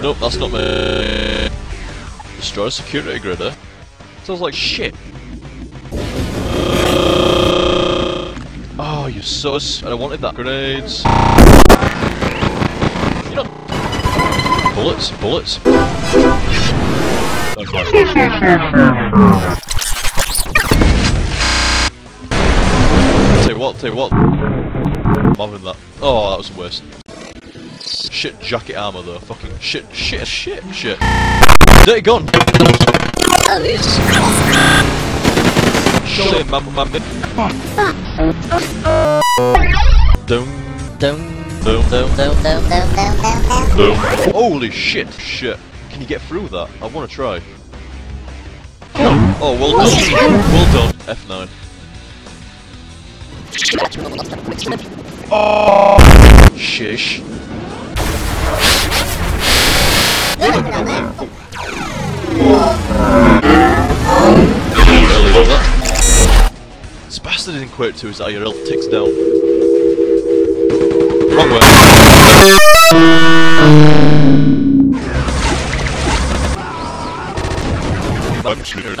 Nope, that's not me. Destroy a security grid, eh? Sounds like shit. Oh, you sus. And I wanted that. Grenades. You know. Bullets, bullets. what, tell you what. I'm having that. Oh, that was the worst. Shit jacket armour though. Fucking shit, shit, shit, shit. Dirty gun! Shit, man, man, man. Holy shit, shit. Can you get through that? I want to try. Oh, well done. Well done, F9. Oh, shish. This bastard didn't quit to his IRL ticks down. Wrong way. I'm sure.